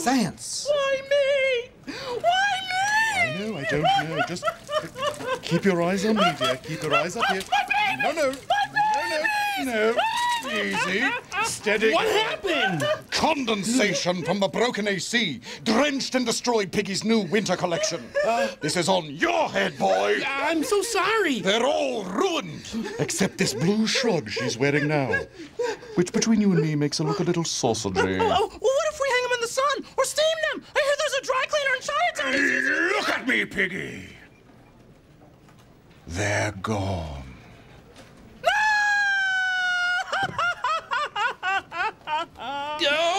Science. Why me? Why me? I know, I don't know. Just keep your eyes on me, dear. Keep your eyes up here. No, no. No, no. No. Easy. Steady. What happened? Condensation from the broken AC drenched and destroyed Piggy's new winter collection. This is on your head, boy. I'm so sorry. They're all ruined, except this blue shrug she's wearing now, which between you and me makes her look a little sausagey. Oh, oh, oh well, At me, piggy! They're gone. Go!